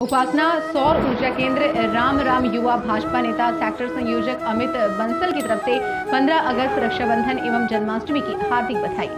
उपासना, सौर ऊर्जा केंद्र, राम राम युवा भाजपा नेता सेक्टर संयोजक अमित बंसल की तरफ़ से 15 अगस्त रक्षाबंधन एवं जन्माष्टमी की हार्दिक बधाई।